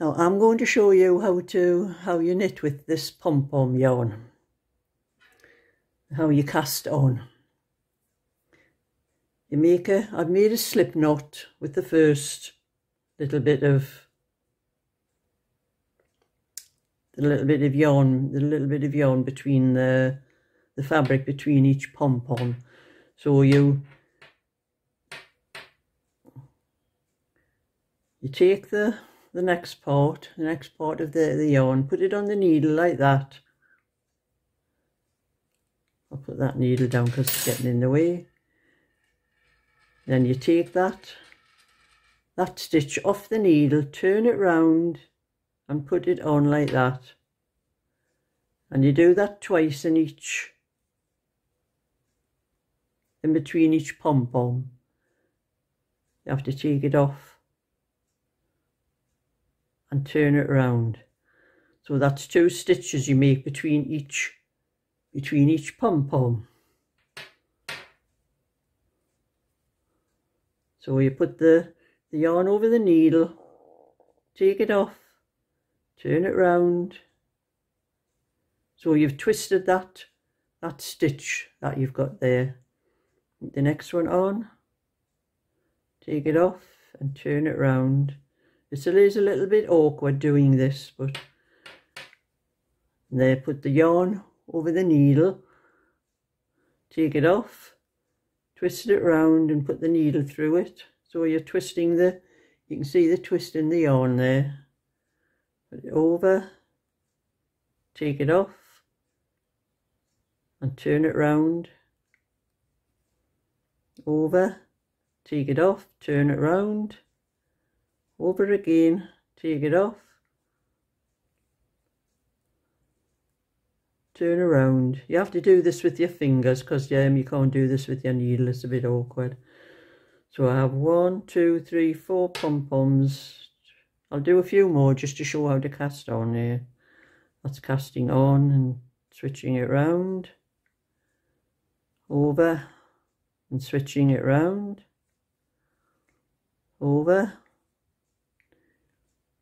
Now I'm going to show you how to how you knit with this pom-pom yarn. How you cast on. You make a, I've made a slip knot with the first little bit of the little bit of yarn, the little bit of yarn between the the fabric between each pom-pom. So you you take the the next part, the next part of the, the yarn, put it on the needle like that. I'll put that needle down because it's getting in the way. Then you take that, that stitch off the needle, turn it round and put it on like that. And you do that twice in each, in between each pom-pom. You have to take it off and turn it around. So that's two stitches you make between each between each pom-pom. So you put the, the yarn over the needle, take it off, turn it round. So you've twisted that, that stitch that you've got there. The next one on, take it off and turn it round. It is a little bit awkward doing this, but there put the yarn over the needle, take it off, twist it round and put the needle through it. So you're twisting the, you can see the twist in the yarn there. Put it over, take it off and turn it round, over, take it off, turn it round, over again, take it off, turn around. You have to do this with your fingers because um, you can't do this with your needle, it's a bit awkward. So I have one, two, three, four pom-poms. I'll do a few more just to show how to cast on here. That's casting on and switching it round, over and switching it round, over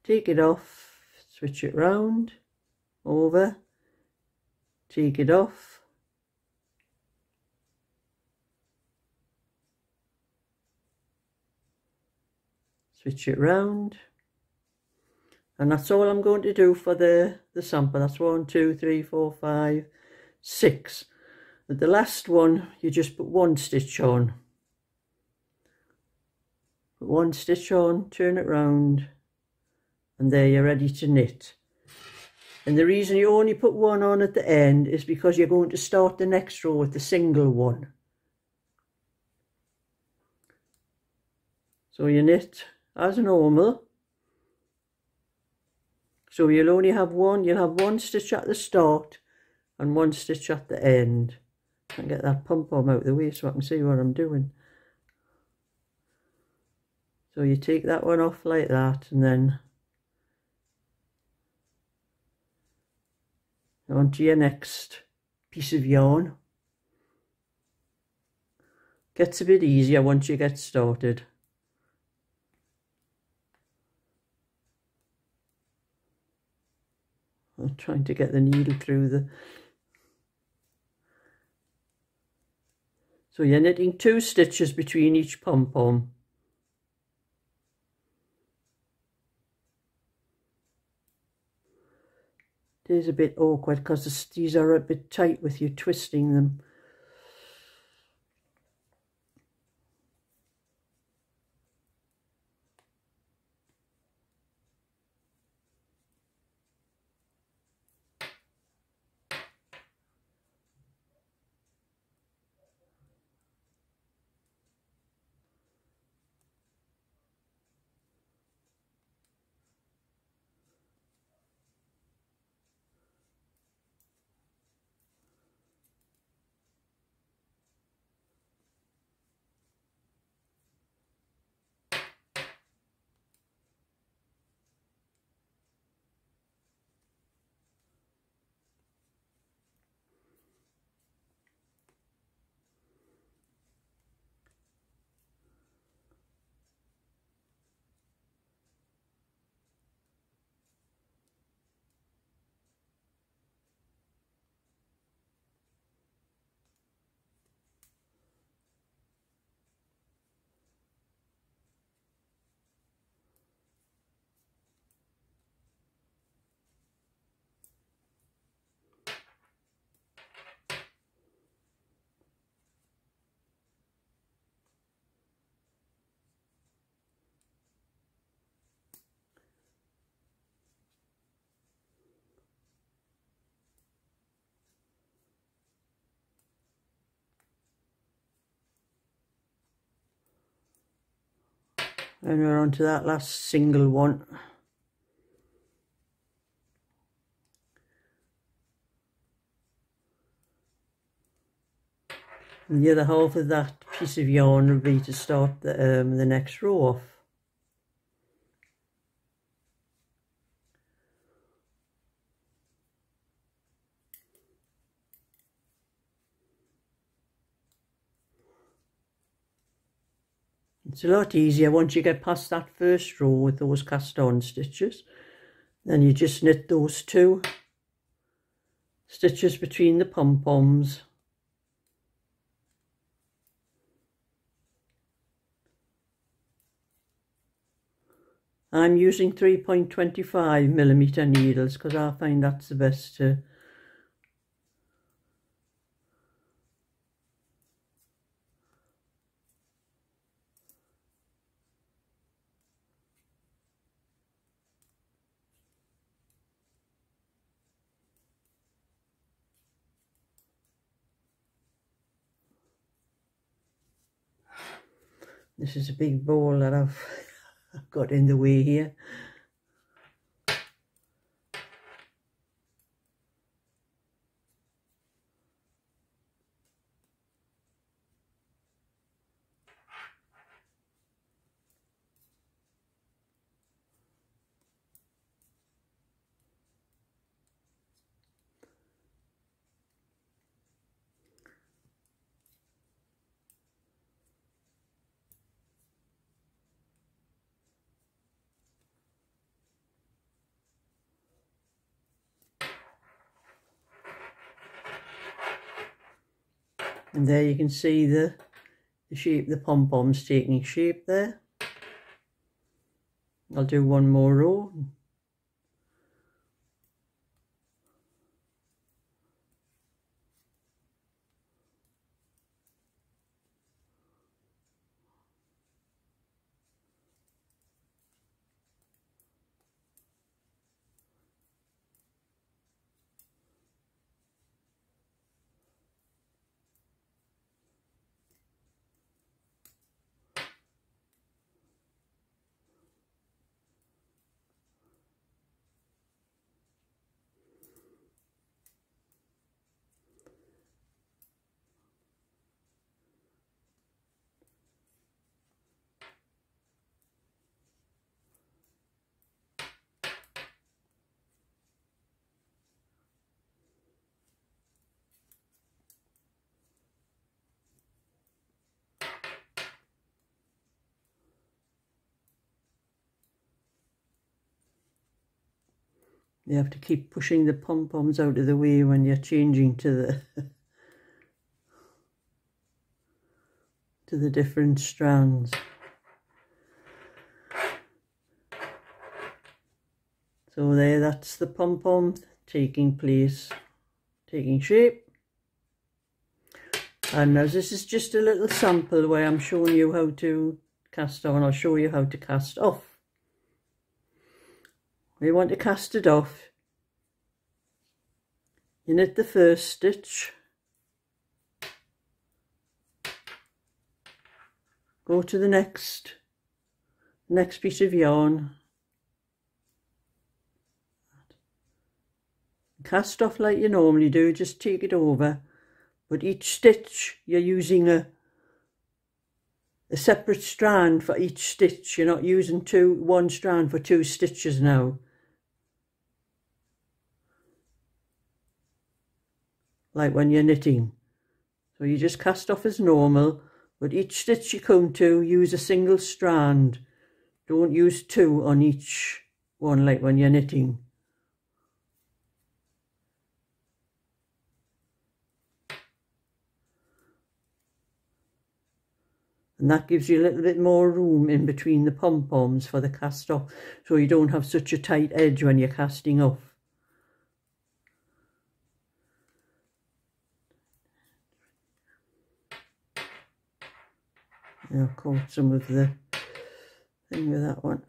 take it off, switch it round, over, take it off, switch it round, and that's all I'm going to do for the, the sample. That's one, two, three, four, five, six. At the last one, you just put one stitch on. Put one stitch on, turn it round, and there you're ready to knit. And the reason you only put one on at the end is because you're going to start the next row with the single one. So you knit as normal. So you'll only have one, you'll have one stitch at the start and one stitch at the end. And get that pom-pom out of the way so I can see what I'm doing. So you take that one off like that and then on to your next piece of yarn. Gets a bit easier once you get started. I'm trying to get the needle through the... So you're knitting two stitches between each pom-pom. It is a bit awkward because these are a bit tight with you twisting them. And we're on to that last single one. And the other half of that piece of yarn will be to start the, um, the next row off. It's a lot easier once you get past that first row with those cast on stitches. Then you just knit those two stitches between the pom-poms. I'm using 3.25 millimeter needles because I find that's the best to This is a big ball that I've, got in the way here. And there you can see the, the shape, the pom-poms taking shape there. I'll do one more row You have to keep pushing the pom-poms out of the way when you're changing to the to the different strands. So there, that's the pom-pom taking place, taking shape. And as this is just a little sample where I'm showing you how to cast on, I'll show you how to cast off we want to cast it off. You knit the first stitch. Go to the next next piece of yarn. Cast off like you normally do just take it over. But each stitch you're using a a separate strand for each stitch. You're not using two one strand for two stitches now like when you're knitting. So you just cast off as normal, but each stitch you come to, use a single strand. Don't use two on each one like when you're knitting. and that gives you a little bit more room in between the pom-poms for the cast off so you don't have such a tight edge when you're casting off. I caught some of the thing with that one.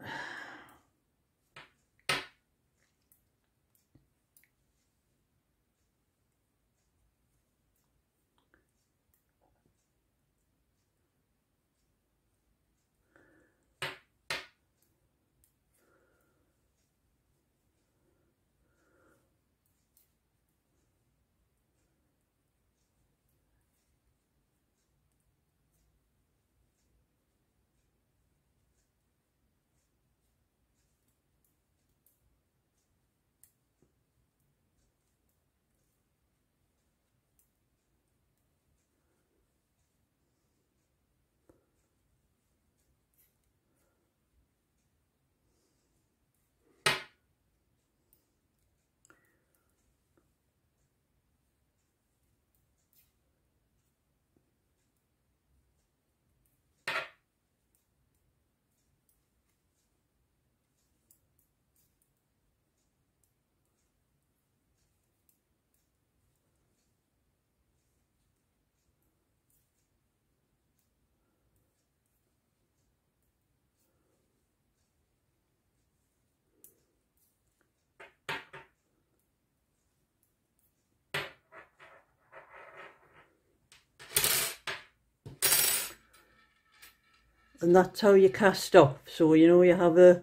And that's how you cast off. So you know you have a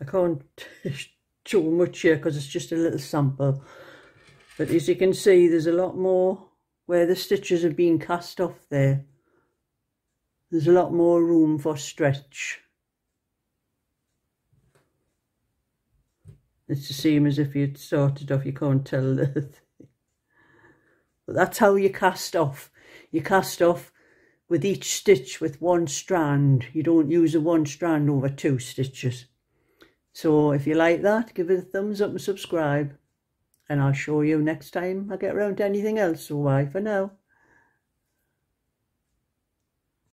I can't show much here because it's just a little sample. But as you can see there's a lot more where the stitches have been cast off there. There's a lot more room for stretch. It's the same as if you'd started off you can't tell the but that's how you cast off. You cast off with each stitch with one strand. You don't use a one strand over two stitches. So if you like that, give it a thumbs up and subscribe. And I'll show you next time I get around to anything else. So bye for now.